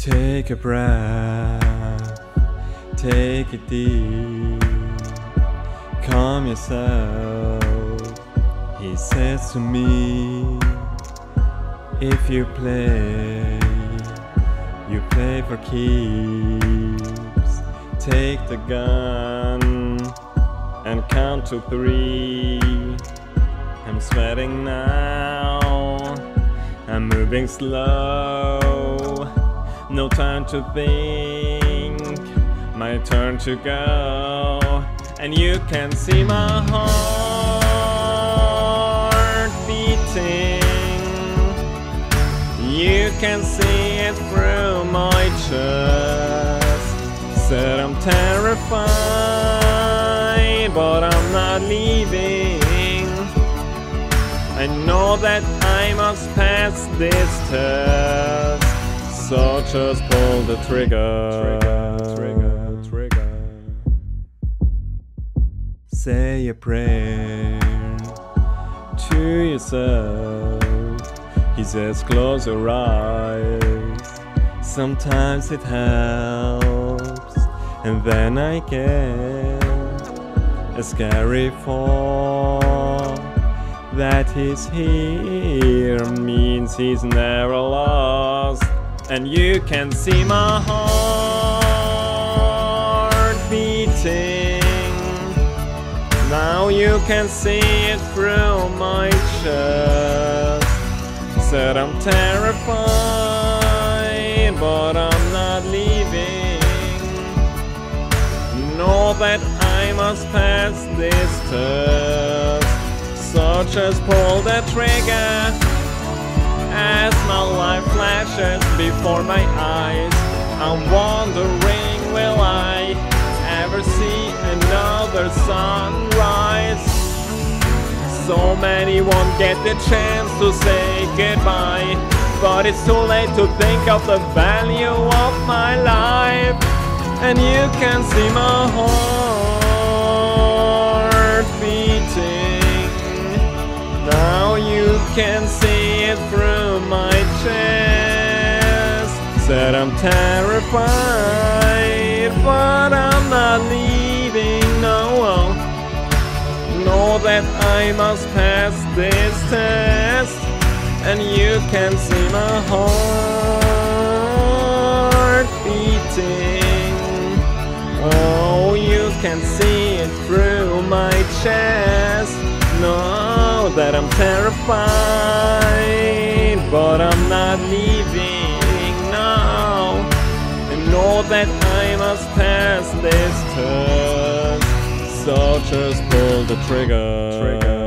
Take a breath, take it deep, calm yourself. He says to me, if you play, you play for keeps. Take the gun and count to three. I'm sweating now, I'm moving slow. No time to think, my turn to go. And you can see my heart beating. You can see it through my chest. Said I'm terrified, but I'm not leaving. I know that I must pass this test. So just pull the trigger. Trigger, trigger, trigger. Say a prayer to yourself. He says, close your eyes. Sometimes it helps. And then I get a scary thought that he's here means he's never lost. And you can see my heart beating. Now you can see it through my chest. Said I'm terrified, but I'm not leaving. Know that I must pass this test. So just pull the trigger before my eyes. I'm wondering, will I ever see another sunrise? So many won't get the chance to say goodbye. But it's too late to think of the value of my life. And you can see my heart beating. Now you can see it through my chest. Said I'm terrified, but I'm not leaving. No, know that I must pass this test, and you can see my heart beating. Oh, you can see it through my chest. Know that I'm terrified, but I'm not leaving now. That I must pass this test. So just pull the trigger. trigger.